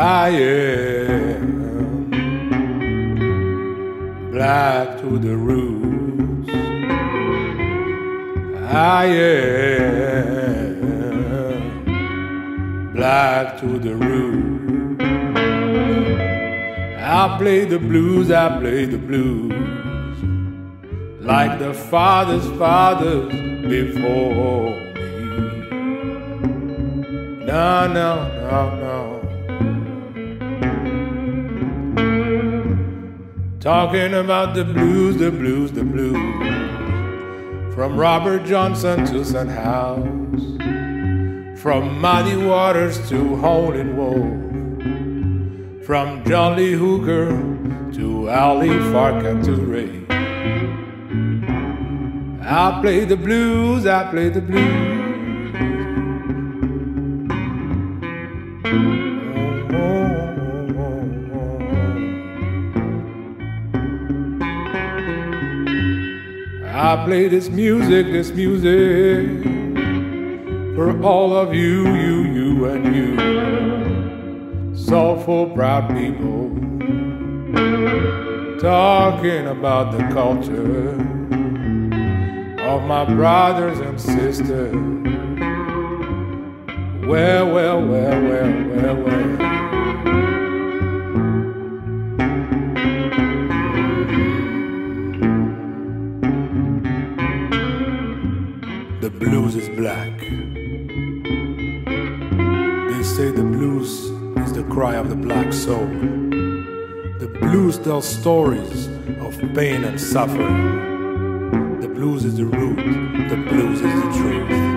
I am black to the roots. I am black to the roots. I play the blues, I play the blues like the fathers, fathers before me. No, no, no, no. Talking about the blues, the blues, the blues. From Robert Johnson to Sun House. From Muddy Waters to Howlin' Wolf. From John Lee Hooker to Ali Farka Touré. I play the blues, I play the blues. I play this music, this music for all of you, you, you, and you. Soulful, proud people talking about the culture of my brothers and sisters. Well, well, well, well, well, well. The blues is black. They say the blues is the cry of the black soul. The blues tell stories of pain and suffering. The blues is the root, the blues is the truth.